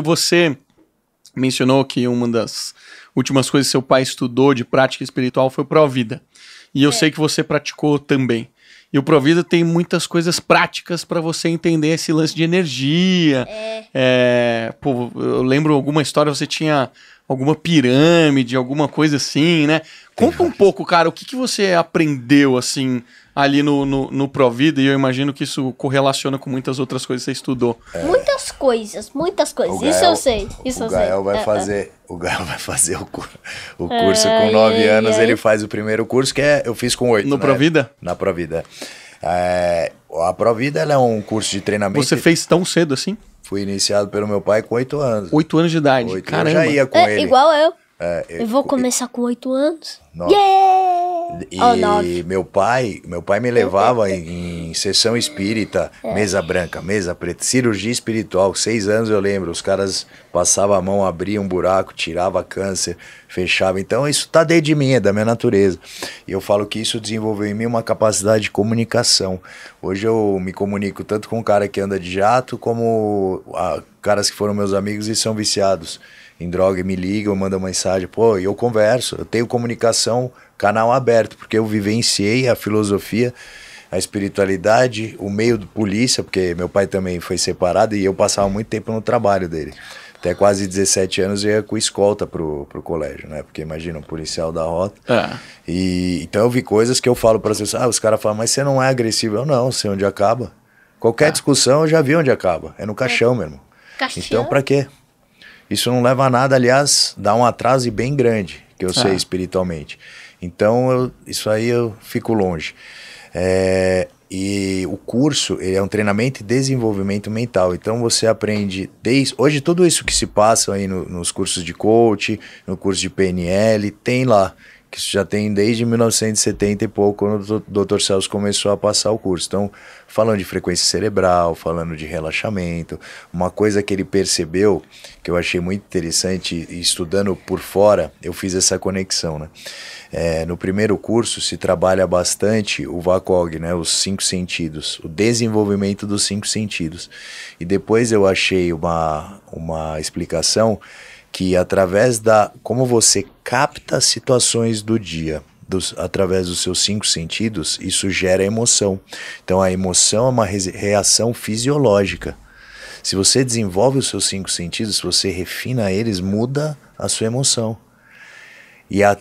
Você mencionou que uma das últimas coisas que seu pai estudou de prática espiritual foi o Provida. E eu é. sei que você praticou também. E o Provida tem muitas coisas práticas para você entender esse lance de energia. É. é. Pô, eu lembro alguma história, você tinha alguma pirâmide, alguma coisa assim, né? Conta um pouco, cara, o que, que você aprendeu, assim, ali no, no, no Provida, e eu imagino que isso correlaciona com muitas outras coisas que você estudou. É. Muitas coisas, muitas coisas. Gael, isso eu sei, isso o eu Gael sei. Vai é, fazer, é. O Gael vai fazer o, o curso com nove anos, ele faz o primeiro curso, que é, eu fiz com oito. No né? Provida? Na Provida. É, a Provida é um curso de treinamento. Você fez tão cedo assim? Fui iniciado pelo meu pai com oito anos. Oito anos de idade. Oito Caramba. Eu já ia com é, ele. Igual eu. É, eu, eu, vou começar com oito anos. Nossa. Yeah! E oh, meu pai, meu pai me levava em, em sessão espírita, é. mesa branca, mesa preta, cirurgia espiritual. Seis anos eu lembro, os caras passavam a mão, abriam um buraco, tirava câncer, fechava. Então isso tá dentro de mim, é da minha natureza. E eu falo que isso desenvolveu em mim uma capacidade de comunicação. Hoje eu me comunico tanto com o cara que anda de jato, como a, caras que foram meus amigos e são viciados em droga me ligam, mandam mensagem, pô, e eu converso, eu tenho comunicação, canal aberto, porque eu vivenciei a filosofia, a espiritualidade, o meio de polícia, porque meu pai também foi separado e eu passava muito tempo no trabalho dele. Até quase 17 anos eu ia com escolta pro, pro colégio, né? Porque imagina, um policial da rota. É. E, então eu vi coisas que eu falo para as pessoas, ah, os caras falam, mas você não é agressivo. Eu não, sei onde acaba. Qualquer é. discussão eu já vi onde acaba. É no caixão, é. mesmo. Caixão? Então para quê? Isso não leva a nada, aliás, dá um atraso bem grande, que eu ah. sei espiritualmente. Então, eu, isso aí eu fico longe. É, e o curso ele é um treinamento e desenvolvimento mental. Então você aprende desde hoje tudo isso que se passa aí no, nos cursos de coach, no curso de PNL, tem lá que isso já tem desde 1970 e pouco, quando o Dr. Celso começou a passar o curso. Então, falando de frequência cerebral, falando de relaxamento, uma coisa que ele percebeu, que eu achei muito interessante, estudando por fora, eu fiz essa conexão, né? É, no primeiro curso se trabalha bastante o VACOG, né, os cinco sentidos, o desenvolvimento dos cinco sentidos. E depois eu achei uma, uma explicação que através da como você capta situações do dia, dos, através dos seus cinco sentidos, isso gera emoção. Então a emoção é uma reação fisiológica. Se você desenvolve os seus cinco sentidos, se você refina eles, muda a sua emoção. E a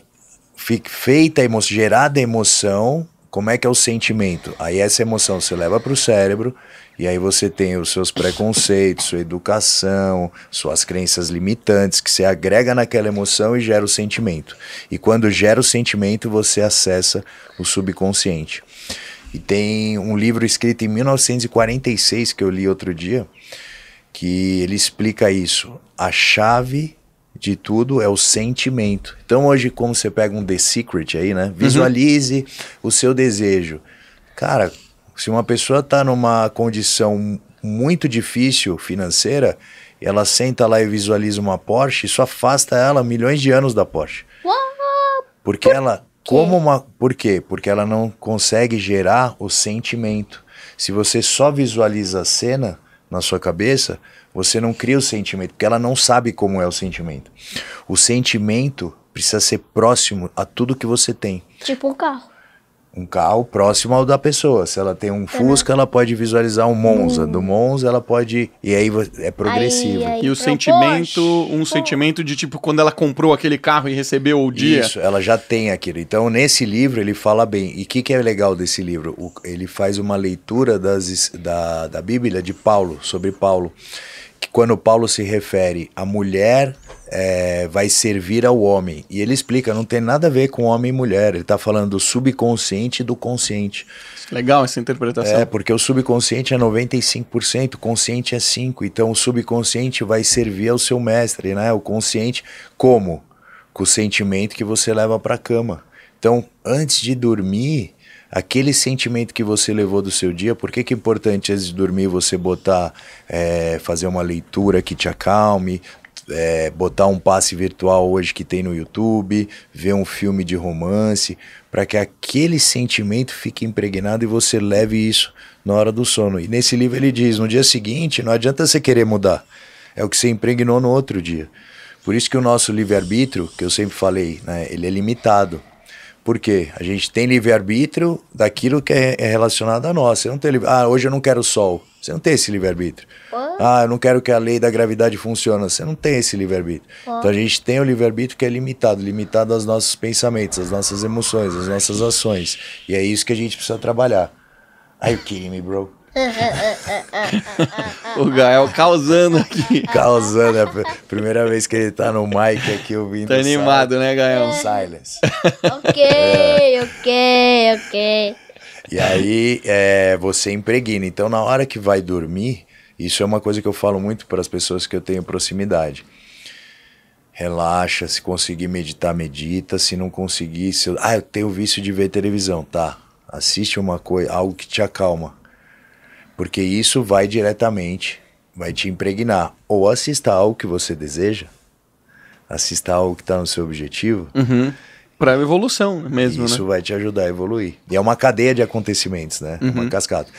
feita a emoção, gerada a emoção, como é que é o sentimento? Aí essa emoção você leva para o cérebro e aí você tem os seus preconceitos, sua educação, suas crenças limitantes que você agrega naquela emoção e gera o sentimento. E quando gera o sentimento, você acessa o subconsciente. E tem um livro escrito em 1946 que eu li outro dia, que ele explica isso. A chave de tudo é o sentimento. Então hoje, como você pega um The Secret aí, né? Visualize uhum. o seu desejo. Cara, se uma pessoa está numa condição muito difícil financeira, ela senta lá e visualiza uma Porsche, isso afasta ela milhões de anos da Porsche. Porque Por ela, como uma, por quê? Porque ela não consegue gerar o sentimento. Se você só visualiza a cena na sua cabeça, você não cria o sentimento, porque ela não sabe como é o sentimento. O sentimento precisa ser próximo a tudo que você tem. Tipo um carro. Um carro próximo ao da pessoa. Se ela tem um Fusca, uhum. ela pode visualizar um Monza. Uhum. Do Monza, ela pode. E aí é progressivo. Aí, aí, e o sentimento, um sentimento de tipo quando ela comprou aquele carro e recebeu o dia. Isso, ela já tem aquilo. Então, nesse livro, ele fala bem. E o que, que é legal desse livro? O, ele faz uma leitura das, da, da Bíblia de Paulo, sobre Paulo que quando Paulo se refere à mulher é, vai servir ao homem. E ele explica, não tem nada a ver com homem e mulher. Ele está falando do subconsciente e do consciente. Legal essa interpretação. É, porque o subconsciente é 95%, o consciente é 5%. Então o subconsciente vai servir ao seu mestre, né? O consciente, como? Com o sentimento que você leva para a cama. Então, antes de dormir, aquele sentimento que você levou do seu dia, por que, que é importante antes de dormir você botar, é, fazer uma leitura que te acalme, é, botar um passe virtual hoje que tem no YouTube, ver um filme de romance, para que aquele sentimento fique impregnado e você leve isso na hora do sono. E nesse livro ele diz: no dia seguinte, não adianta você querer mudar. é o que você impregnou no outro dia. Por isso que o nosso livre-arbítrio, que eu sempre falei, né, ele é limitado. Por quê? A gente tem livre-arbítrio daquilo que é, é relacionado a nós. Você não tem. Ah, hoje eu não quero sol. Você não tem esse livre-arbítrio. Ah, eu não quero que a lei da gravidade funcione. Você não tem esse livre-arbítrio. Então a gente tem o livre-arbítrio que é limitado limitado aos nossos pensamentos, às nossas emoções, às nossas ações. E é isso que a gente precisa trabalhar. Are you kidding me, bro? O Gael causando aqui. Causando. É a primeira vez que ele tá no mic aqui ouvindo. Tá animado, né, Gael? Silence. ok, é. ok, ok. E aí é, você impregna. Então, na hora que vai dormir, isso é uma coisa que eu falo muito para as pessoas que eu tenho proximidade. Relaxa, se conseguir meditar, medita. Se não conseguir, se eu... ah, eu tenho vício de ver televisão, tá? Assiste uma coisa, algo que te acalma porque isso vai diretamente, vai te impregnar. Ou assista algo que você deseja, assista algo que está no seu objetivo. Uhum. Para evolução mesmo, Isso né? vai te ajudar a evoluir. E é uma cadeia de acontecimentos, né? Uhum. Uma cascata.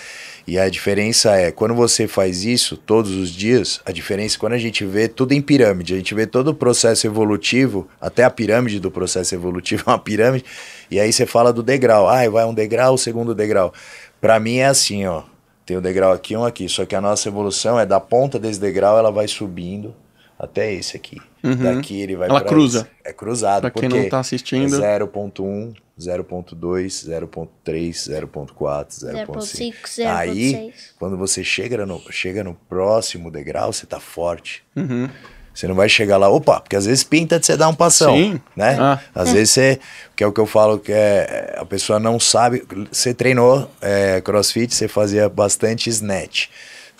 E a diferença é, quando você faz isso todos os dias, a diferença é quando a gente vê tudo em pirâmide, a gente vê todo o processo evolutivo, até a pirâmide do processo evolutivo é uma pirâmide, e aí você fala do degrau. Ah, vai um degrau, segundo degrau. Para mim é assim, ó. Tem o um degrau aqui e um aqui. Só que a nossa evolução é da ponta desse degrau, ela vai subindo até esse aqui. Uhum. Daqui ele vai Ela cruza. Esse. É cruzado. Pra quem não tá assistindo. É 0.1, 0.2, 0.3, 0.4, 0.5. Aí, quando você chega no, chega no próximo degrau, você tá forte. Uhum. Você não vai chegar lá, opa, porque às vezes pinta de você dar um passão, Sim. né? Ah. Às vezes você, que é o que eu falo, que é, a pessoa não sabe, você treinou é, crossfit, você fazia bastante snatch.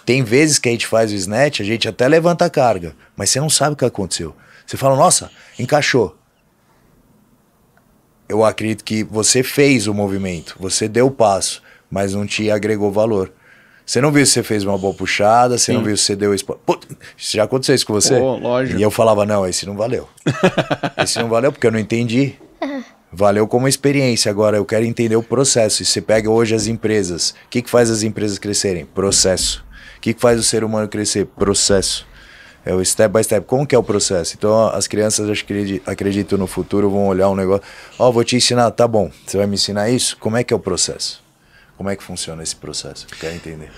Tem vezes que a gente faz o snatch, a gente até levanta a carga, mas você não sabe o que aconteceu. Você fala, nossa, encaixou. Eu acredito que você fez o movimento, você deu o passo, mas não te agregou valor. Você não viu se você fez uma boa puxada, você Sim. não viu se você deu isso. já aconteceu isso com você? Pô, lógico. E eu falava, não, esse não valeu. esse não valeu porque eu não entendi. Valeu como experiência. Agora eu quero entender o processo. E você pega hoje as empresas. O que, que faz as empresas crescerem? Processo. O que, que faz o ser humano crescer? Processo. É o step by step. Como que é o processo? Então as crianças acho que acreditam no futuro, vão olhar um negócio. Ó, oh, vou te ensinar, tá bom. Você vai me ensinar isso? Como é que é o processo? Como é que funciona esse processo? Quer entender?